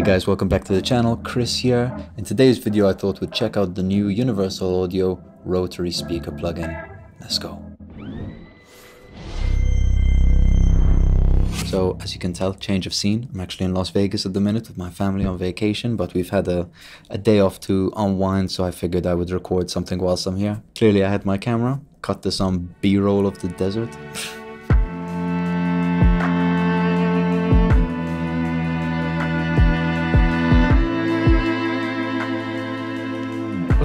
Hey guys, welcome back to the channel, Chris here. In today's video I thought we'd check out the new Universal Audio rotary speaker plugin. Let's go. So as you can tell, change of scene. I'm actually in Las Vegas at the minute with my family on vacation, but we've had a, a day off to unwind, so I figured I would record something whilst I'm here. Clearly I had my camera, cut this on B-roll of the desert.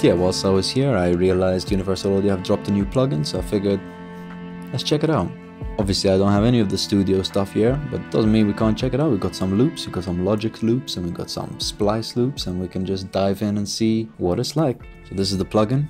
But yeah, whilst I was here, I realized Universal Audio have dropped a new plugin, so I figured, let's check it out. Obviously, I don't have any of the studio stuff here, but it doesn't mean we can't check it out. We've got some loops, we've got some Logic loops, and we've got some Splice loops, and we can just dive in and see what it's like. So this is the plugin,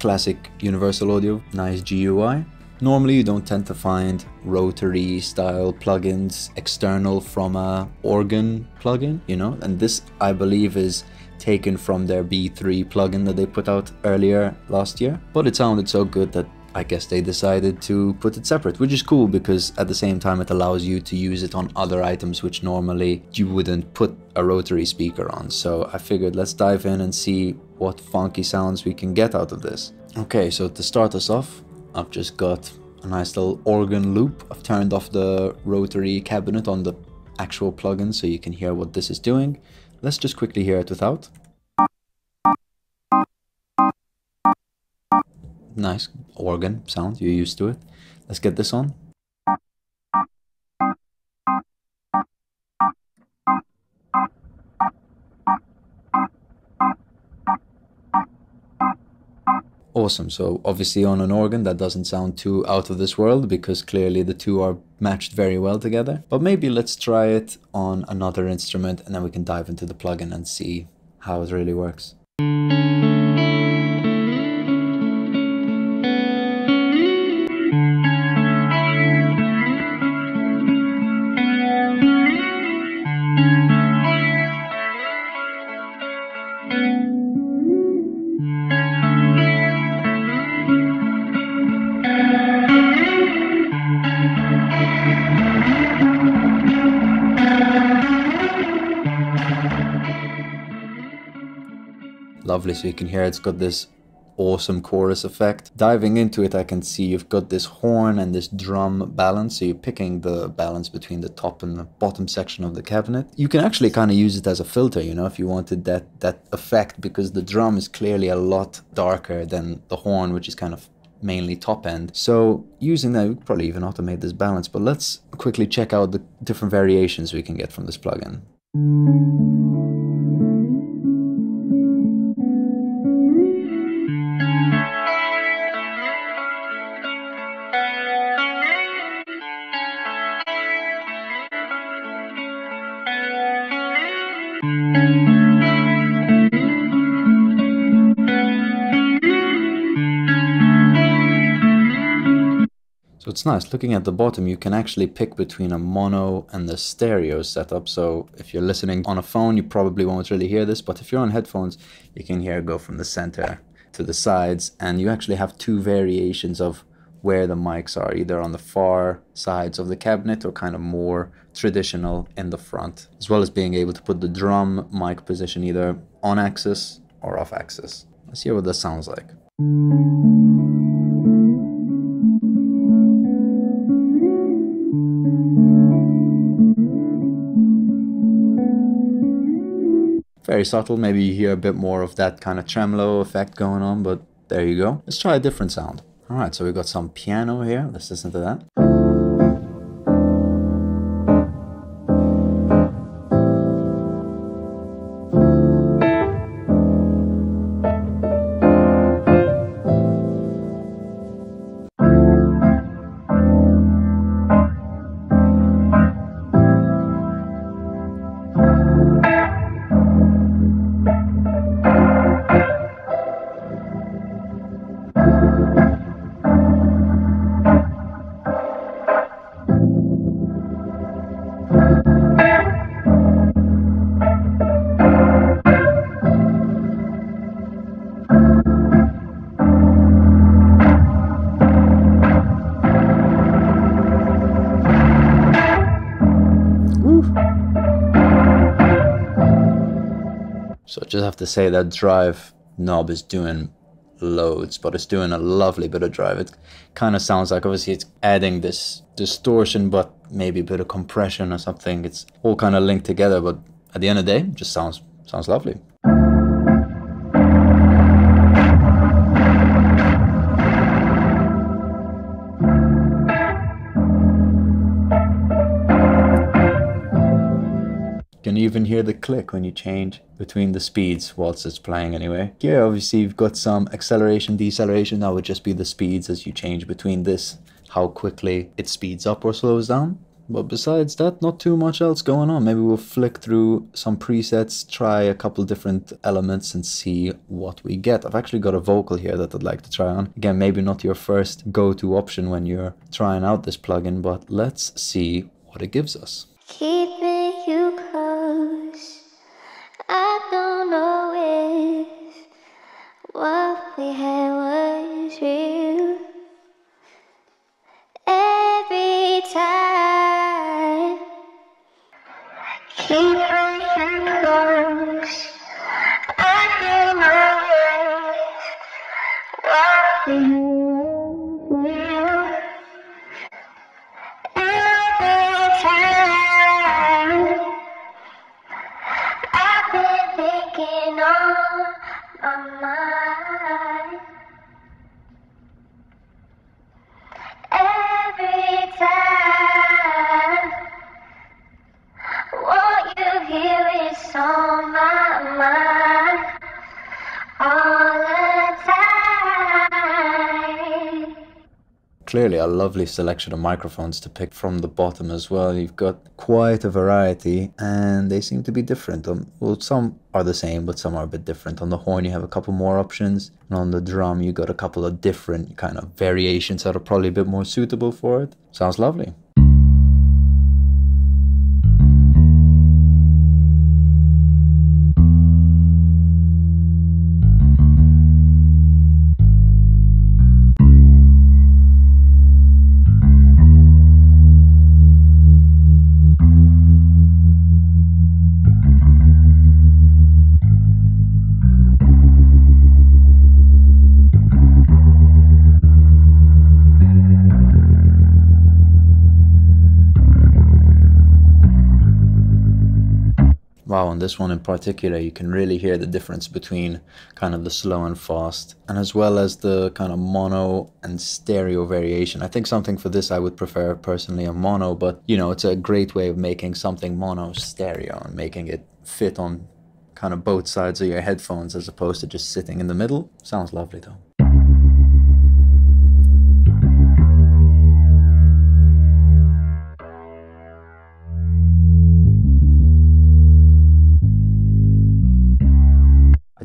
classic Universal Audio, nice GUI. Normally you don't tend to find rotary style plugins external from a organ plugin, you know, and this I believe is taken from their B3 plugin that they put out earlier last year. But it sounded so good that I guess they decided to put it separate, which is cool because at the same time it allows you to use it on other items which normally you wouldn't put a rotary speaker on. So I figured let's dive in and see what funky sounds we can get out of this. Okay, so to start us off, I've just got a nice little organ loop. I've turned off the rotary cabinet on the actual plugin so you can hear what this is doing. Let's just quickly hear it without. Nice organ sound, you're used to it. Let's get this on. Awesome, so obviously on an organ that doesn't sound too out of this world because clearly the two are matched very well together. But maybe let's try it on another instrument and then we can dive into the plugin and see how it really works. Lovely, so you can hear it's got this awesome chorus effect. Diving into it, I can see you've got this horn and this drum balance. So you're picking the balance between the top and the bottom section of the cabinet. You can actually kind of use it as a filter, you know, if you wanted that, that effect, because the drum is clearly a lot darker than the horn, which is kind of mainly top end. So using that, we probably even automate this balance, but let's quickly check out the different variations we can get from this plugin. Nice, looking at the bottom you can actually pick between a mono and the stereo setup. So if you're listening on a phone you probably won't really hear this, but if you're on headphones you can hear it go from the center to the sides and you actually have two variations of where the mics are, either on the far sides of the cabinet or kind of more traditional in the front, as well as being able to put the drum mic position either on axis or off axis. Let's hear what this sounds like. Very subtle, maybe you hear a bit more of that kind of tremolo effect going on, but there you go. Let's try a different sound. All right, so we've got some piano here. Let's listen to that. So I just have to say that drive knob is doing loads, but it's doing a lovely bit of drive. It kind of sounds like obviously it's adding this distortion, but maybe a bit of compression or something. It's all kind of linked together, but at the end of the day, just sounds sounds lovely. Hear the click when you change between the speeds whilst it's playing anyway. Here obviously you've got some acceleration, deceleration, that would just be the speeds as you change between this, how quickly it speeds up or slows down. But besides that, not too much else going on. Maybe we'll flick through some presets, try a couple different elements and see what we get. I've actually got a vocal here that I'd like to try on. Again, maybe not your first go-to option when you're trying out this plugin, but let's see what it gives us. Keeping you clearly a lovely selection of microphones to pick from the bottom as well. You've got quite a variety and they seem to be different. Um, well, some are the same, but some are a bit different. On the horn, you have a couple more options. And on the drum, you got a couple of different kind of variations that are probably a bit more suitable for it. Sounds lovely. Wow, on this one in particular, you can really hear the difference between kind of the slow and fast, and as well as the kind of mono and stereo variation. I think something for this I would prefer personally a mono, but you know, it's a great way of making something mono stereo and making it fit on kind of both sides of your headphones as opposed to just sitting in the middle. Sounds lovely though.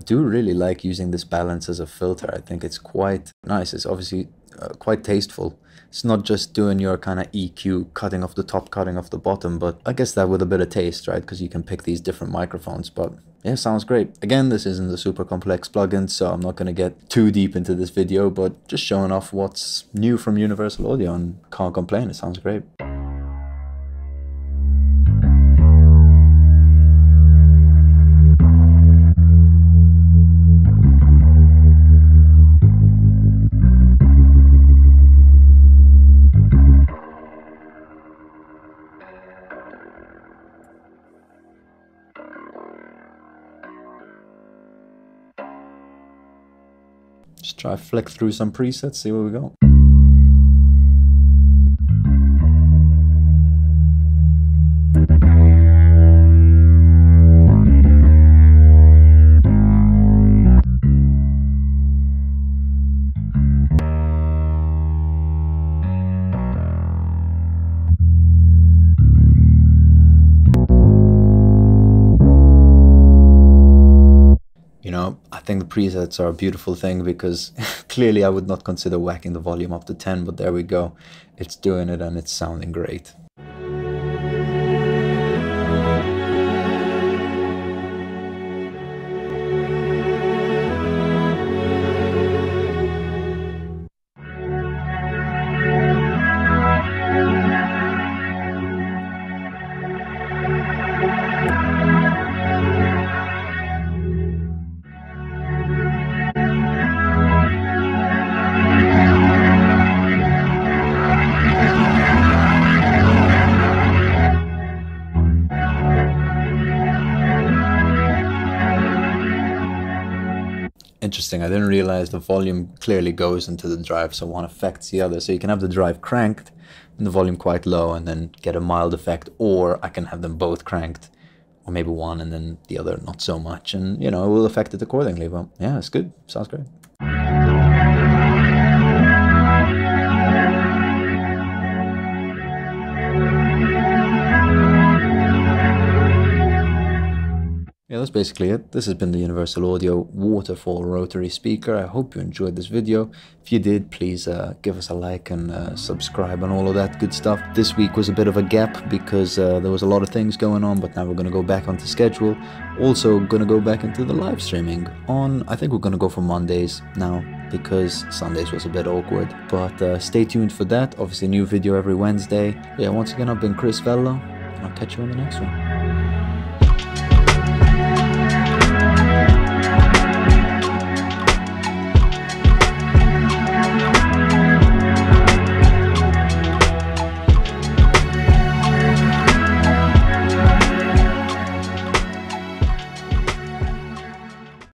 Do really like using this balance as a filter. I think it's quite nice. It's obviously uh, quite tasteful. It's not just doing your kind of EQ, cutting off the top, cutting off the bottom, but I guess that with a bit of taste, right? Because you can pick these different microphones, but yeah, sounds great. Again, this isn't a super complex plugin, so I'm not going to get too deep into this video, but just showing off what's new from Universal Audio and can't complain, it sounds great. Just try flick through some presets, see where we go. Think the presets are a beautiful thing because clearly I would not consider whacking the volume up to 10, but there we go. It's doing it and it's sounding great. Interesting. I didn't realize the volume clearly goes into the drive, so one affects the other. So you can have the drive cranked and the volume quite low and then get a mild effect, or I can have them both cranked, or maybe one and then the other not so much, and you know, it will affect it accordingly. But yeah, it's good. Sounds great. That's basically it. This has been the Universal Audio Waterfall Rotary Speaker. I hope you enjoyed this video. If you did, please uh, give us a like and uh, subscribe and all of that good stuff. This week was a bit of a gap because uh, there was a lot of things going on, but now we're going to go back onto schedule. Also, going to go back into the live streaming on, I think we're going to go for Mondays now because Sundays was a bit awkward. But uh, stay tuned for that. Obviously, new video every Wednesday. Yeah, once again, I've been Chris Vella, and I'll catch you on the next one.